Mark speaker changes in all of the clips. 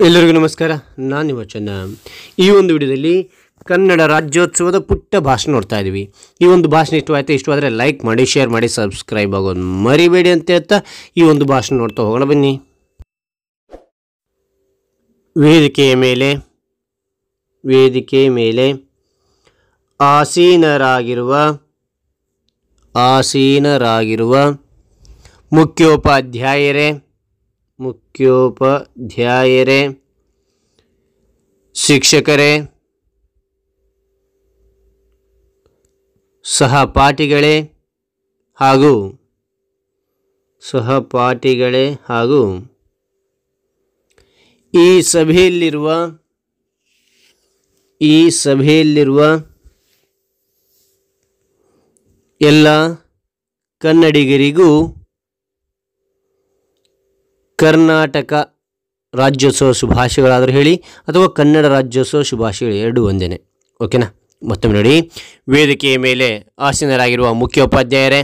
Speaker 1: ಎಲ್ಲರಿಗೂ ನಮಸ್ಕಾರ. ನಾನು ನಿಮ್ಮ ಚೆನ್ನ ಈ ಒಂದು ವಿಡಿಯೋದಲ್ಲಿ ಕನ್ನಡ ರಾಜ್ಯೋತ್ಸವದ ಪುಟ್ಟ ಭಾಷಣ ನೋಡ್ತಾ ಇದ್ದೀವಿ ಈ ಒಂದು ಭಾಷಣ ಇಷ್ಟವಾಯಿತು? ಇಷ್ಟವಾದರೆ ಲೈಕ್ ಮಾಡಿ ಶೇರ್ ಮಾಡಿ ಸಬ್ಸ್ಕ್ರೈಬ್ ಆಗೋದು ಮರಿಬೇಡಿ ಅಂತ ಹೇಳ್ತಾ ಈ ಒಂದು ಭಾಷಣ ನೋಡ್ತಾ ಹೋಗೋಣ ಬನ್ನಿ. ವೇದಿಕೆಯ ಮೇಲೆ ವೇದಿಕೆಯ ಮೇಲೆ ಆಸೀನರಾಗಿರುವ ಆಸೀನರಾಗಿರುವ ಮುಖ್ಯೋಪಾಧ್ಯಾಯರೇ ಮುಖ್ಯೋಪಾಧ್ಯಾಯರೇ ಶಿಕ್ಷಕರೇ ಸಹಪಾಠಿಗಳೇ ಹಾಗೂ ಸಹಪಾಠಿಗಳೇ ಹಾಗೂ ಈ ಸಭೆಯಲ್ಲಿರುವ ಈ ಸಭೆಯಲ್ಲಿರುವ ಎಲ್ಲ ಕನ್ನಡಿಗರಿಗೂ ಕರ್ನಾಟಕ ರಾಜ್ಯೋತ್ಸವ ಶುಭಾಶಯಗಳಾದರೂ ಹೇಳಿ ಅಥವಾ ಕನ್ನಡ ರಾಜ್ಯೋತ್ಸವ ಶುಭಾಶಯಗಳು ಎರಡು ಒಂದೇನೆ. ಓಕೆನಾ? ಮತ್ತೊಮ್ಮೆ ನೋಡಿ. ವೇದಿಕೆಯ ಮೇಲೆ ಆಸೀನರಾಗಿರುವ ಮುಖ್ಯೋಪಾಧ್ಯಾಯರೇ,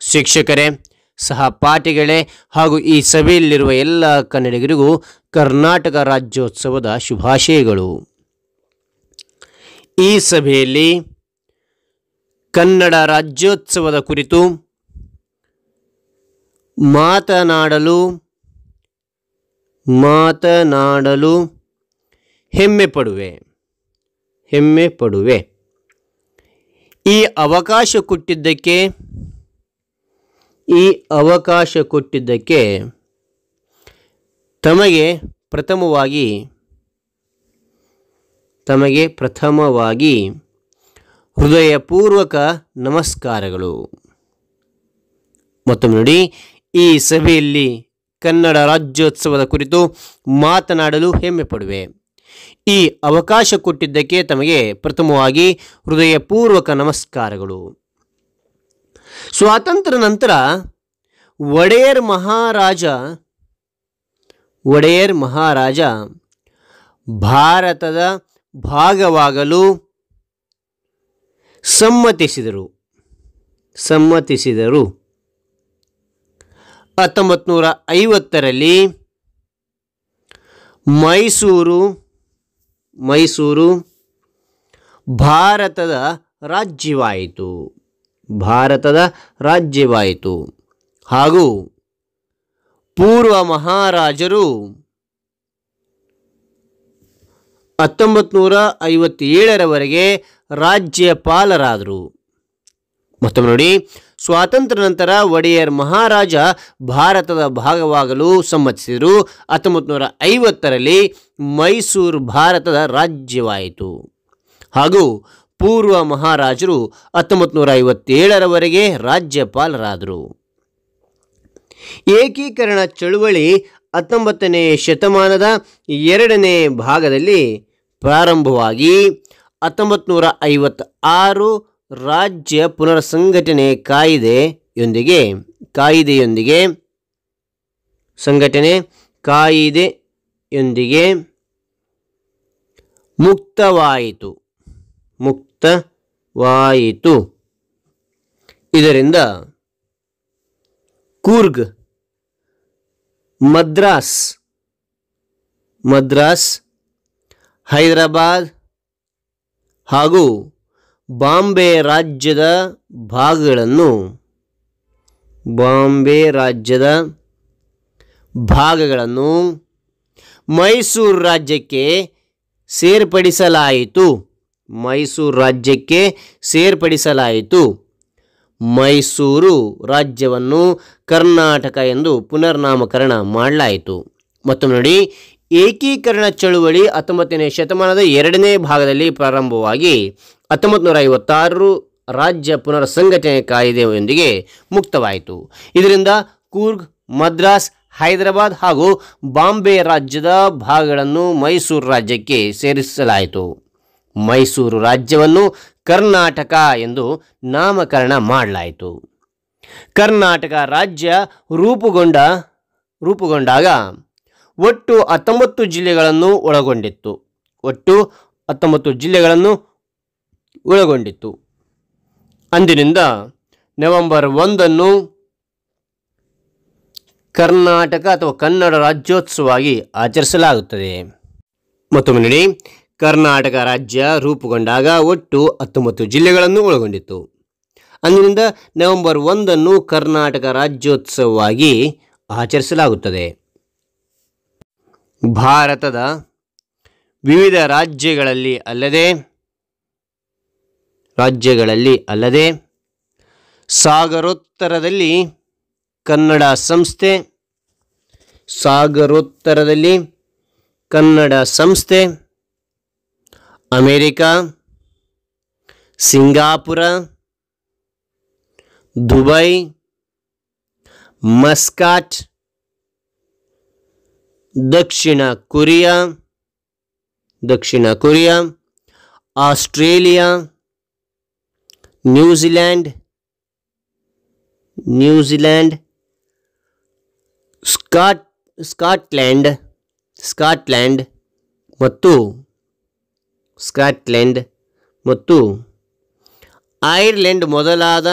Speaker 1: ಶಿಕ್ಷಕರೇ ಸಹಪಾಠಿಗಳೇ ಹಾಗೂ ಈ ಸಭೆಯಲ್ಲಿರುವ ಎಲ್ಲ ಕನ್ನಡಿಗರಿಗೂ ಕರ್ನಾಟಕ ರಾಜ್ಯೋತ್ಸವದ ಶುಭಾಶಯಗಳು. ಈ ಸಭೆಯಲ್ಲಿ ಕನ್ನಡ ರಾಜ್ಯೋತ್ಸವದ ಕುರಿತು ಮಾತನಾಡಲು ಮಾತನಾಡಲು ಹೆಮ್ಮೆ ಪಡುವೆ ಹೆಮ್ಮೆ ಪಡುವೆ ಈ ಅವಕಾಶ ಕೊಟ್ಟಿದ್ದಕ್ಕೆ, ಈ ಅವಕಾಶ ಕೊಟ್ಟಿದ್ದಕ್ಕೆ ತಮಗೆ ಪ್ರಥಮವಾಗಿ ತಮಗೆ ಪ್ರಥಮವಾಗಿ ಹೃದಯಪೂರ್ವಕ ನಮಸ್ಕಾರಗಳು. ಮತ್ತೊಮ್ಮೆ ನೋಡಿ, ಈ ಸಭೆಯಲ್ಲಿ ಕನ್ನಡ ರಾಜ್ಯೋತ್ಸವದ ಕುರಿತು ಮಾತನಾಡಲು ಹೆಮ್ಮೆ ಪಡುವೆ ಈ ಅವಕಾಶ ಕೊಟ್ಟಿದ್ದಕ್ಕೆ ತಮಗೆ ಪ್ರಥಮವಾಗಿ ಹೃದಯಪೂರ್ವಕ ನಮಸ್ಕಾರಗಳು. ಸ್ವಾತಂತ್ರ್ಯ ನಂತರ ಒಡೆಯರ್ ಮಹಾರಾಜ ಒಡೆಯರ್ ಮಹಾರಾಜ ಭಾರತದ ಭಾಗವಾಗಲು ಸಮ್ಮತಿಸಿದರು. ಸಮ್ಮತಿಸಿದರು. ಹತ್ತೊಂಬತ್ತು ನೂರ ಐವತ್ತರಲ್ಲಿ ಮೈಸೂರು ಮೈಸೂರು ಭಾರತದ ರಾಜ್ಯವಾಯಿತು. ಭಾರತದ ರಾಜ್ಯವಾಯಿತು. ಹಾಗೂ ಪೂರ್ವ ಮಹಾರಾಜರು ಹತ್ತೊಂಬತ್ತು ನೂರ ಐವತ್ತೇಳರವರೆಗೆ ರಾಜ್ಯಪಾಲರಾದರು. ಮತ್ತೊಮ್ಮೆ ನೋಡಿ, ಸ್ವಾತಂತ್ರ್ಯ ನಂತರ ಒಡೆಯರ್ ಮಹಾರಾಜ ಭಾರತದ ಭಾಗವಾಗಲು ಸಮ್ಮತಿಸಿದರು. ಹತ್ತೊಂಬತ್ತು ನೂರ ಐವತ್ತರಲ್ಲಿ ಮೈಸೂರು ಭಾರತದ ರಾಜ್ಯವಾಯಿತು. ಹಾಗೂ ಪೂರ್ವ ಮಹಾರಾಜರು ಹತ್ತೊಂಬತ್ತು ನೂರ ಐವತ್ತೇಳರವರೆಗೆ ರಾಜ್ಯಪಾಲರಾದರು. ಏಕೀಕರಣ ಚಳುವಳಿ ಹತ್ತೊಂಬತ್ತನೇ ಶತಮಾನದ ಎರಡನೇ ಭಾಗದಲ್ಲಿ ಪ್ರಾರಂಭವಾಗಿ ಹತ್ತೊಂಬತ್ತು ನೂರ ಐವತ್ತಾರು ರಾಜ್ಯ ಪುನರ್ಸಂಘಟನೆ ಕಾಯಿದೆಯೊಂದಿಗೆ ಕಾಯಿದೆಯೊಂದಿಗೆ ಸಂಘಟನೆ ಕಾಯಿದೆಯೊಂದಿಗೆ ಮುಕ್ತವಾಯಿತು ಮುಕ್ತವಾಯಿತು. ಇದರಿಂದ ಕೂರ್ಗ್ ಮದ್ರಾಸ್ ಮದ್ರಾಸ್ ಹೈದರಾಬಾದ್ ಹಾಗೂ ಬಾಂಬೆ ರಾಜ್ಯದ ಭಾಗಗಳನ್ನು ಬಾಂಬೆ ರಾಜ್ಯದ ಭಾಗಗಳನ್ನು ಮೈಸೂರು ರಾಜ್ಯಕ್ಕೆ ಸೇರ್ಪಡಿಸಲಾಯಿತು. ಮೈಸೂರು ರಾಜ್ಯಕ್ಕೆ ಸೇರ್ಪಡಿಸಲಾಯಿತು. ಮೈಸೂರು ರಾಜ್ಯವನ್ನು ಕರ್ನಾಟಕ ಎಂದು ಪುನರ್ನಾಮಕರಣ ಮಾಡಲಾಯಿತು. ಮತ್ತು ನೋಡಿ ಏಕೀಕರಣ ಚಳುವಳಿ ಹತ್ತೊಂಬತ್ತನೇ ಶತಮಾನದ ಎರಡನೇ ಭಾಗದಲ್ಲಿ ಪ್ರಾರಂಭವಾಗಿ ಹತ್ತೊಂಬತ್ತು ನೂರ ಐವತ್ತಾರು ರಾಜ್ಯ ಪುನರ್ಸಂಘಟನೆ ಕಾಯ್ದೆಯೊಂದಿಗೆ ಮುಕ್ತವಾಯಿತು. ಇದರಿಂದ ಕೂರ್ಗ್, ಮದ್ರಾಸ್, ಹೈದರಾಬಾದ್ ಹಾಗೂ ಬಾಂಬೆ ರಾಜ್ಯದ ಭಾಗಗಳನ್ನು ಮೈಸೂರು ರಾಜ್ಯಕ್ಕೆ ಸೇರಿಸಲಾಯಿತು. ಮೈಸೂರು ರಾಜ್ಯವನ್ನು ಕರ್ನಾಟಕ ಎಂದು ನಾಮಕರಣ ಮಾಡಲಾಯಿತು. ಕರ್ನಾಟಕ ರಾಜ್ಯ ರೂಪುಗೊಂಡ, ರೂಪುಗೊಂಡಾಗ ಒಟ್ಟು ಹತ್ತೊಂಬತ್ತು ಜಿಲ್ಲೆಗಳನ್ನು ಒಳಗೊಂಡಿತ್ತು. ಒಟ್ಟು ಹತ್ತೊಂಬತ್ತು ಜಿಲ್ಲೆಗಳನ್ನು ಒಳಗೊಂಡಿತ್ತು. ಅಂದಿನಿಂದ ನವೆಂಬರ್ ಒಂದನ್ನು ಕರ್ನಾಟಕ ಅಥವಾ ಕನ್ನಡ ರಾಜ್ಯೋತ್ಸವವಾಗಿ ಆಚರಿಸಲಾಗುತ್ತದೆ. ಮತ್ತೊಮ್ಮೆ ನೋಡಿ ಕರ್ನಾಟಕ ರಾಜ್ಯ ರೂಪುಗೊಂಡಾಗ ಒಟ್ಟು ಹತ್ತೊಂಬತ್ತು ಜಿಲ್ಲೆಗಳನ್ನು ಒಳಗೊಂಡಿತ್ತು. ಅಂದಿನಿಂದ ನವೆಂಬರ್ ಒಂದನ್ನು ಕರ್ನಾಟಕ ರಾಜ್ಯೋತ್ಸವವಾಗಿ ಆಚರಿಸಲಾಗುತ್ತದೆ. ಭಾರತದ ವಿವಿಧ ರಾಜ್ಯಗಳಲ್ಲಿ ಅಲ್ಲದೆ ರಾಜ್ಯಗಳಲ್ಲಿ ಅಲ್ಲದೆ, ಸಾಗರೋತ್ತರದಲ್ಲಿ ಕನ್ನಡ ಸಂಸ್ಥೆ, ಸಾಗರೋತ್ತರದಲ್ಲಿ ಕನ್ನಡ ಸಂಸ್ಥೆ, ಅಮೇರಿಕಾ, ಸಿಂಗಾಪುರ, ದುಬೈ, ಮಸ್ಕಾಟ್ ದಕ್ಷಿಣ ಕೊರಿಯಾ ದಕ್ಷಿಣ Korea, Australia, New Zealand New Zealand, Scot Scotland Scotland ಮತ್ತು ಸ್ಕಾಟ್ಲ್ಯಾಂಡ್ ಮತ್ತು ಐರ್ಲೆಂಡ್ ಮೊದಲಾದ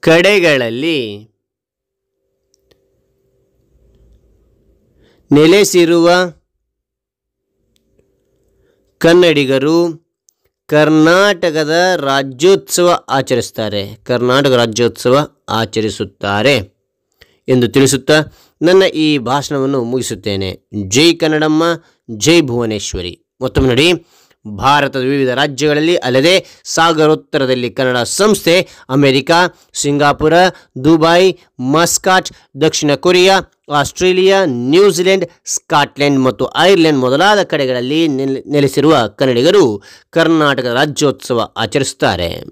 Speaker 1: ಕಡೆಗಳಲ್ಲಿ ನೆಲೆಸಿರುವ ಕನ್ನಡಿಗರು ಕರ್ನಾಟಕದ ರಾಜ್ಯೋತ್ಸವ ಆಚರಿಸ್ತಾರೆ ಕರ್ನಾಟಕ ರಾಜ್ಯೋತ್ಸವ ಆಚರಿಸುತ್ತಾರೆ ಎಂದು ತಿಳಿಸುತ್ತಾ ನನ್ನ ಈ ಭಾಷಣವನ್ನು ಮುಗಿಸುತ್ತೇನೆ. ಜೈ ಕನ್ನಡಮ್ಮ, ಜೈ ಭುವನೇಶ್ವರಿ. ಮತ್ತೊಮ್ಮೆ ನೋಡಿ ಭಾರತದ ವಿವಿಧ ರಾಜ್ಯಗಳಲ್ಲಿ ಅಲ್ಲದೆ ಸಾಗರೋತ್ತರದಲ್ಲಿ ಕನ್ನಡ ಸಂಸ್ಥೆ, ಅಮೆರಿಕ, ಸಿಂಗಾಪುರ, ದುಬೈ, ಮಸ್ಕಾಟ್, ದಕ್ಷಿಣ Korea, Australia, New Zealand, Scotland ಮತ್ತು ಐರ್ಲೆಂಡ್ ಮೊದಲಾದ ಕಡೆಗಳಲ್ಲಿ ನೆಲೆ- ನೆಲೆಸಿರುವ ಕನ್ನಡಿಗರು ಕರ್ನಾಟಕ ರಾಜ್ಯೋತ್ಸವ ಆಚರಿಸುತ್ತಾರೆ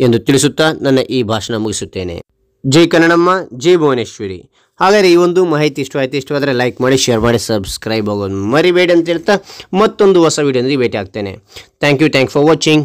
Speaker 1: ಎಂದು ತಿಳಿಸುತ್ತಾ ನನ್ನ ಈ ಭಾಷಣ ಮುಗಿಸುತ್ತೇನೆ. ಜೈ ಕನ್ನಡಮ್ಮ, ಜೈ ಭುವನೇಶ್ವರಿ. ಹಾಗಾದರೆ ಈ ಒಂದು ಮಾಹಿತಿ ಇಷ್ಟು ಆಯಿತು ಇಷ್ಟವಾದರೆ ಲೈಕ್ ಮಾಡಿ ಶೇರ್ ಮಾಡಿ ಸಬ್ಸ್ಕ್ರೈಬ್ ಆಗೋದು ಮರಿಬೇಡಿ ಅಂತ ಹೇಳ್ತಾ ಮತ್ತೊಂದು ಹೊಸ ವೀಡಿಯೋದಲ್ಲಿ ಭೇಟಿ ಆಗ್ತೇನೆ. Thank you thank for watching